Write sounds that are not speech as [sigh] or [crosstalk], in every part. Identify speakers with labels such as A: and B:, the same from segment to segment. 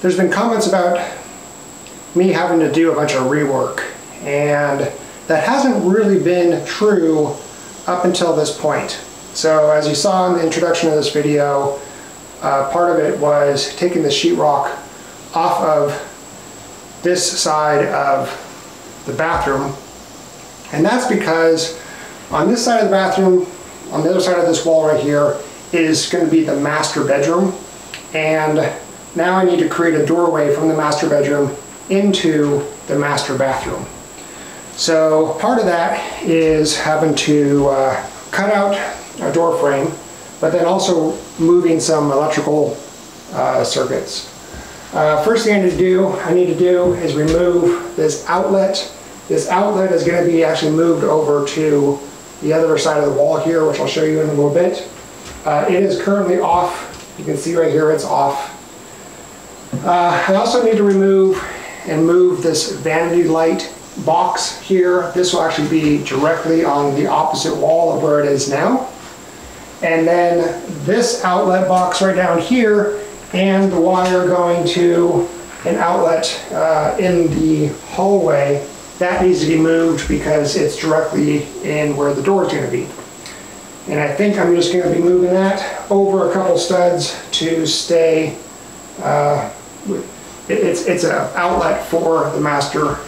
A: there's been comments about me having to do a bunch of rework and that hasn't really been true up until this point. So as you saw in the introduction of this video, uh, part of it was taking the sheetrock off of this side of the bathroom. And that's because on this side of the bathroom, on the other side of this wall right here, is going to be the master bedroom. And now I need to create a doorway from the master bedroom into the master bathroom. So part of that is having to uh, cut out a door frame, but then also moving some electrical uh, circuits. Uh, first thing I need to do, I need to do is remove this outlet. This outlet is going to be actually moved over to the other side of the wall here, which I'll show you in a little bit. Uh, it is currently off. You can see right here it's off. Uh, I also need to remove and move this vanity light box here. This will actually be directly on the opposite wall of where it is now. And then this outlet box right down here and the wire going to an outlet uh, in the hallway, that needs to be moved because it's directly in where the door is going to be. And I think I'm just going to be moving that over a couple studs to stay, uh, it's, it's an outlet for the master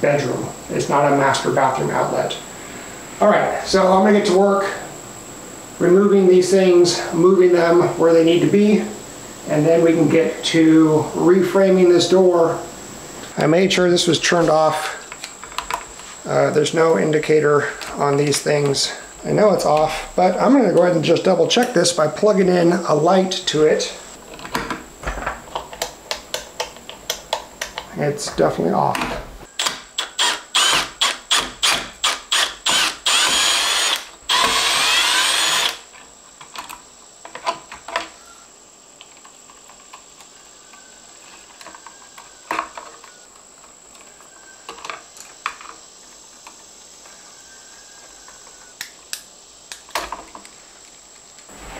A: bedroom. It's not a master bathroom outlet. All right, so I'm gonna get to work removing these things, moving them where they need to be, and then we can get to reframing this door. I made sure this was turned off. Uh, there's no indicator on these things. I know it's off, but I'm gonna go ahead and just double check this by plugging in a light to it. It's definitely off.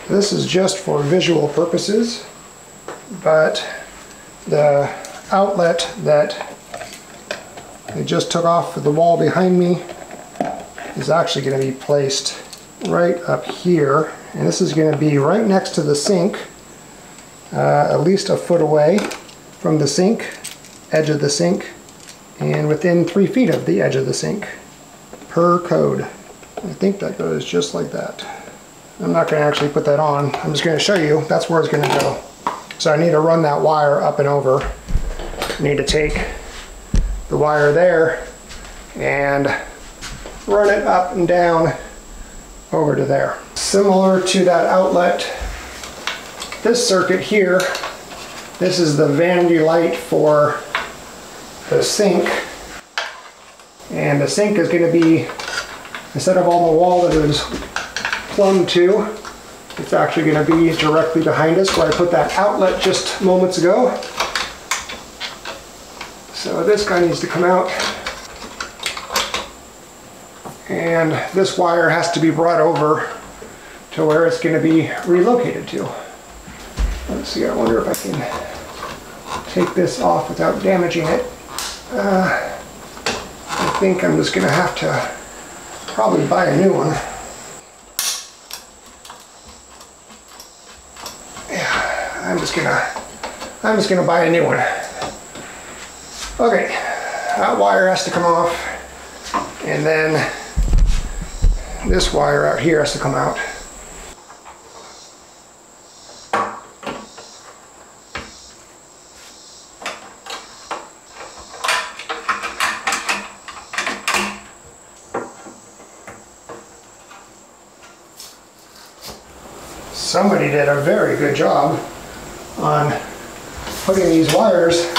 A: This is just for visual purposes, but the outlet that I just took off the wall behind me is actually going to be placed right up here. And this is going to be right next to the sink, uh, at least a foot away from the sink, edge of the sink, and within three feet of the edge of the sink, per code. I think that goes just like that. I'm not going to actually put that on. I'm just going to show you. That's where it's going to go. So I need to run that wire up and over. Need to take the wire there and run it up and down over to there. Similar to that outlet, this circuit here, this is the vanity light for the sink. And the sink is going to be, instead of on the wall that it was plumb to. It's actually going to be directly behind us where I put that outlet just moments ago. So this guy needs to come out. And this wire has to be brought over to where it's going to be relocated to. Let's see, I wonder if I can take this off without damaging it. Uh, I think I'm just going to have to probably buy a new one. Yeah, I'm just gonna, I'm just gonna buy a new one. Okay, that wire has to come off, and then this wire out here has to come out. Somebody did a very good job on putting these wires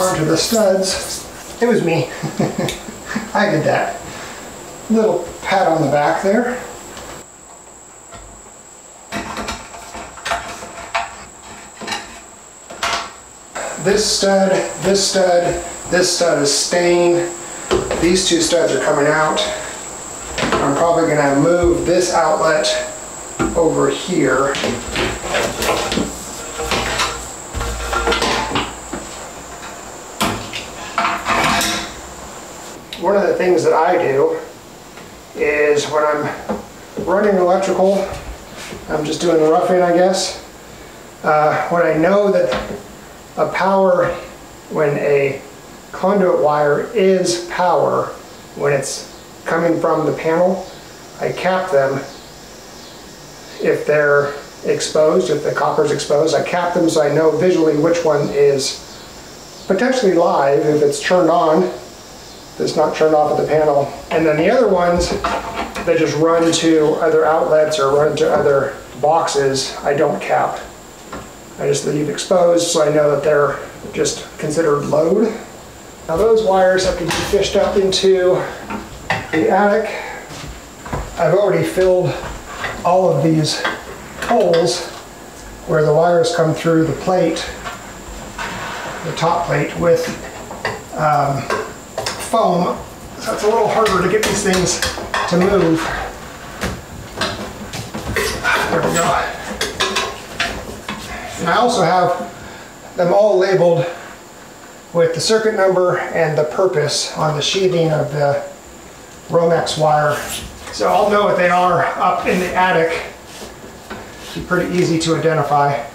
A: onto the studs. It was me. [laughs] I did that. Little pat on the back there. This stud, this stud, this stud is staying. These two studs are coming out. I'm probably gonna move this outlet over here. One of the things that I do is when I'm running electrical, I'm just doing the roughing, I guess. Uh, when I know that a power, when a conduit wire is power, when it's coming from the panel, I cap them if they're exposed, if the copper's exposed, I cap them so I know visually which one is potentially live if it's turned on, it's not turned off at the panel. And then the other ones that just run to other outlets or run to other boxes, I don't cap. I just leave exposed so I know that they're just considered load. Now those wires have to be fished up into the attic. I've already filled all of these holes where the wires come through the plate, the top plate with um, foam. So it's a little harder to get these things to move. There we go. And I also have them all labeled with the circuit number and the purpose on the sheathing of the Romex wire. So I'll know what they are up in the attic. Pretty easy to identify.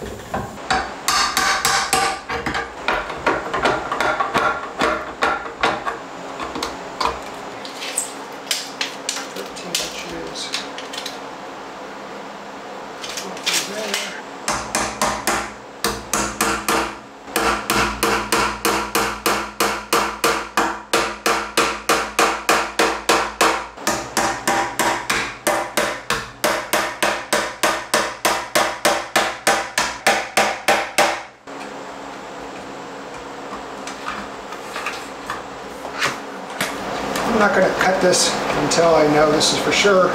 A: I'm this until I know this is for sure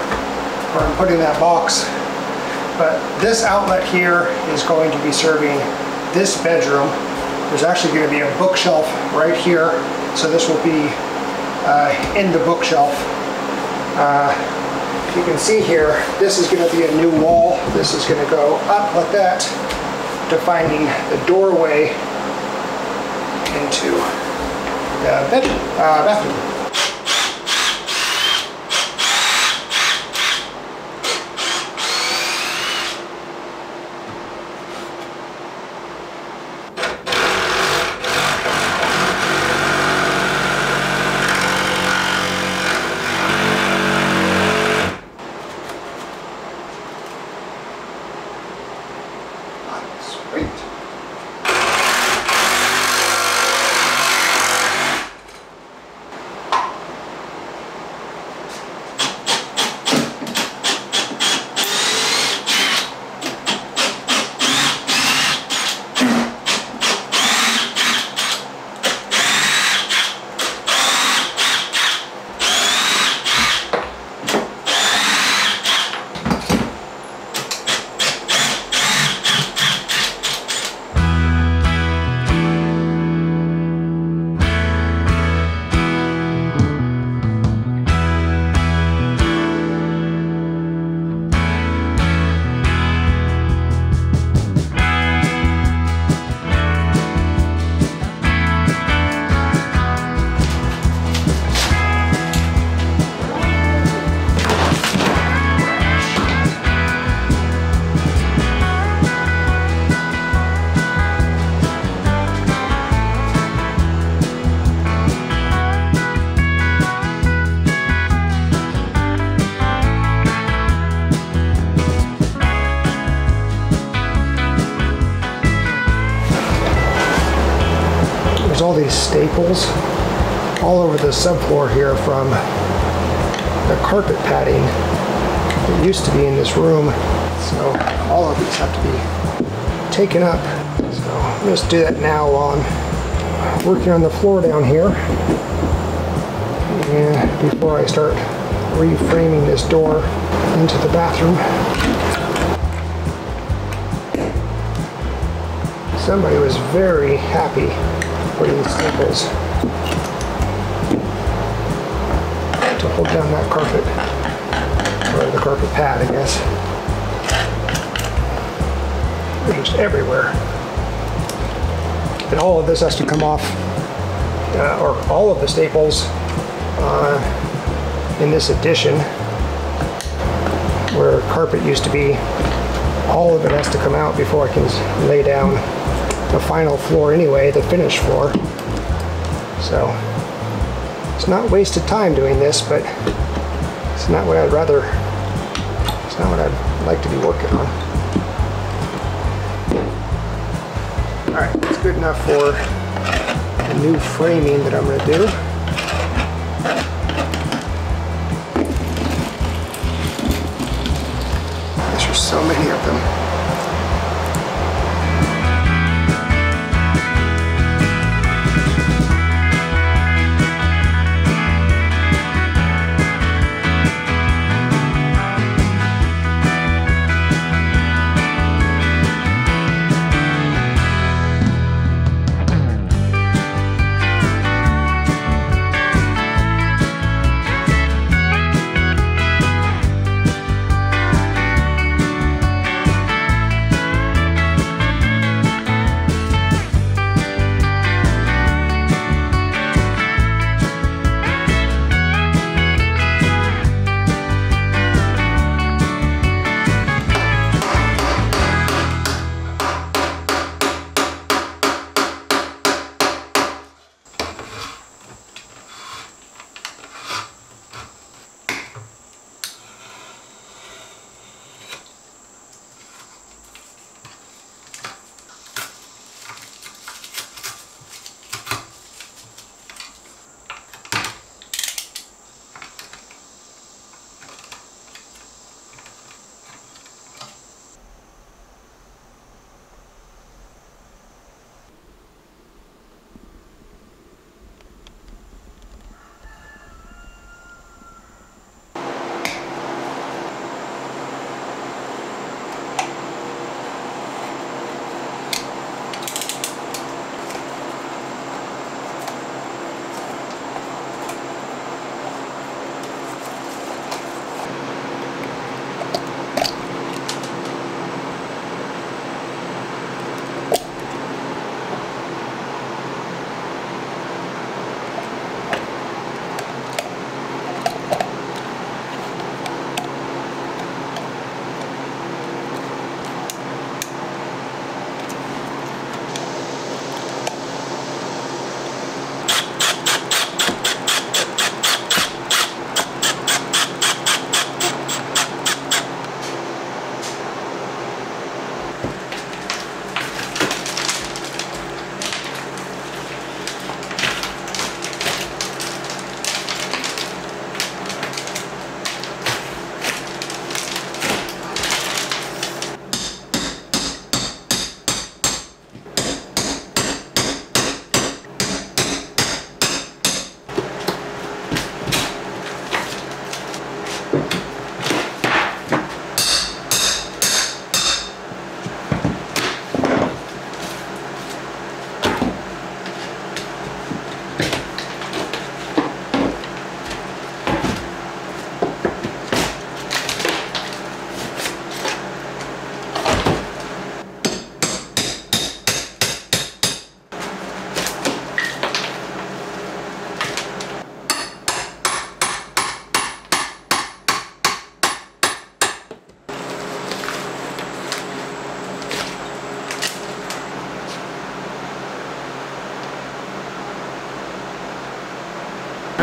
A: where I'm putting that box. But this outlet here is going to be serving this bedroom. There's actually going to be a bookshelf right here. So this will be uh, in the bookshelf. Uh, you can see here, this is going to be a new wall. This is going to go up like that, defining the doorway into the bed, uh, bathroom. Spring. All these staples all over the subfloor here from the carpet padding that used to be in this room. So all of these have to be taken up. So I'm just do that now while I'm working on the floor down here. And before I start reframing this door into the bathroom. Somebody was very happy putting staples to hold down that carpet. Or the carpet pad, I guess. They're just everywhere. And all of this has to come off, uh, or all of the staples uh, in this addition, where carpet used to be, all of it has to come out before I can lay down the final floor anyway, the finished floor. So it's not wasted time doing this, but it's not what I'd rather, it's not what I'd like to be working on. All right, it's good enough for the new framing that I'm gonna do. There's so many of them.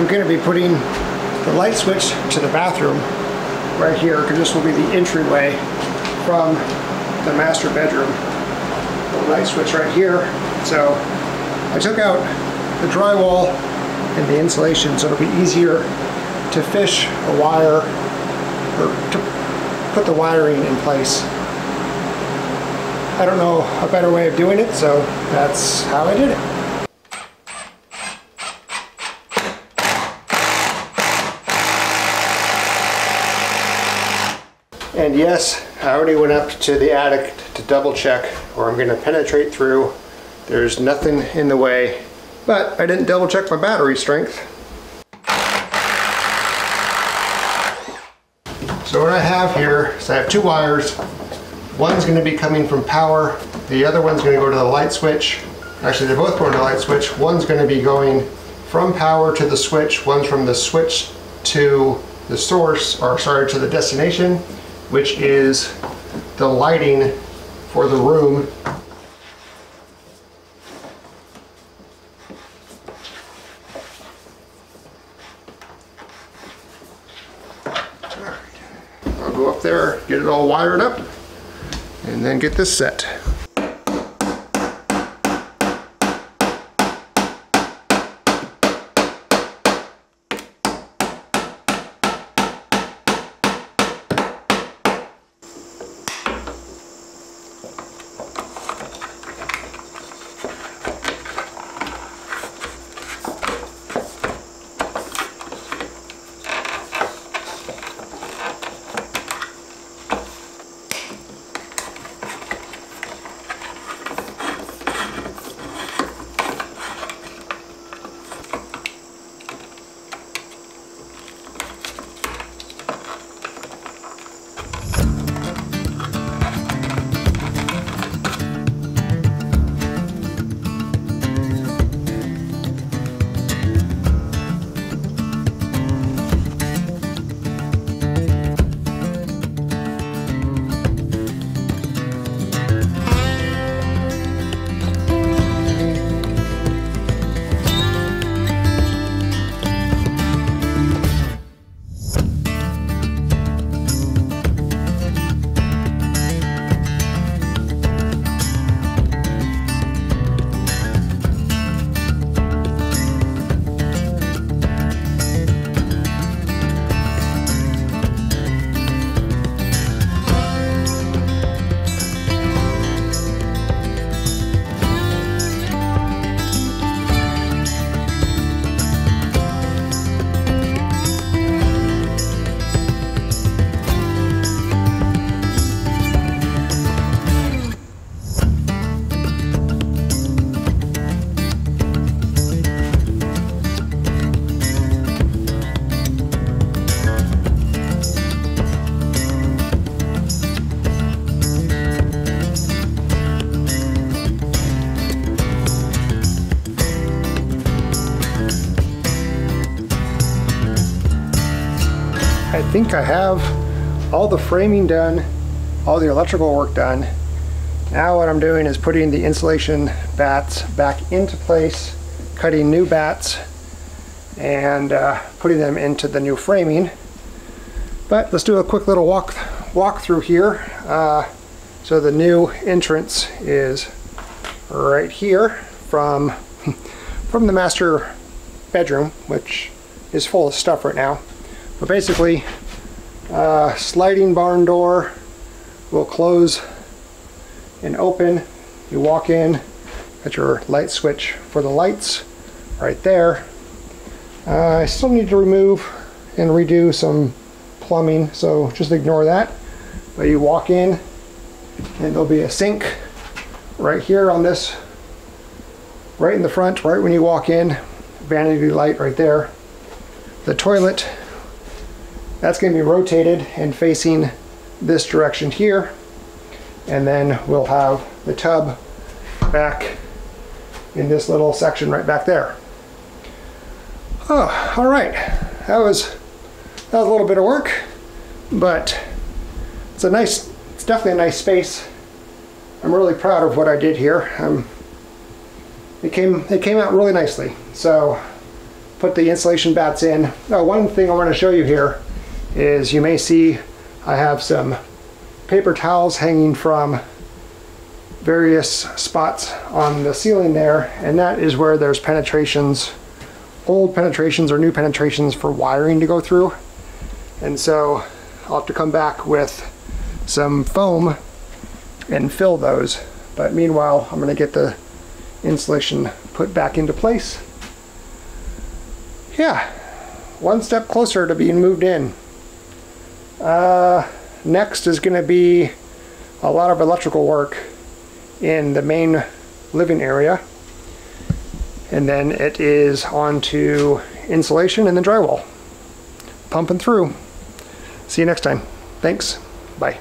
A: I'm going to be putting the light switch to the bathroom right here because this will be the entryway from the master bedroom. The light switch right here. So I took out the drywall and the insulation so it'll be easier to fish a wire or to put the wiring in place. I don't know a better way of doing it, so that's how I did it. And yes, I already went up to the attic to double check or I'm gonna penetrate through. There's nothing in the way, but I didn't double check my battery strength. So what I have here is I have two wires. One's going to be coming from power. The other one's going to go to the light switch. Actually, they're both going to the light switch. One's going to be going from power to the switch. One's from the switch to the source, or sorry, to the destination, which is the lighting for the room I'll go up there, get it all wired up, and then get this set. Think I have all the framing done, all the electrical work done. Now what I'm doing is putting the insulation batts back into place, cutting new batts, and uh, putting them into the new framing. But let's do a quick little walk walk through here. Uh, so the new entrance is right here from [laughs] from the master bedroom, which is full of stuff right now. But basically, uh, sliding barn door will close and open. You walk in, got your light switch for the lights right there. Uh, I still need to remove and redo some plumbing, so just ignore that. But you walk in, and there'll be a sink right here on this, right in the front, right when you walk in. Vanity light right there. The toilet that's going to be rotated and facing this direction here. And then we'll have the tub back in this little section right back there. Oh, all right. That was that was a little bit of work, but it's a nice, it's definitely a nice space. I'm really proud of what I did here. Um, it came it came out really nicely. So put the insulation batts in. Oh, one thing I want to show you here is you may see I have some paper towels hanging from various spots on the ceiling there and that is where there's penetrations old penetrations or new penetrations for wiring to go through. And so I'll have to come back with some foam and fill those. But meanwhile I'm going to get the insulation put back into place. Yeah one step closer to being moved in uh, next is going to be a lot of electrical work in the main living area. And then it is on to insulation and then drywall. Pumping through. See you next time. Thanks. Bye.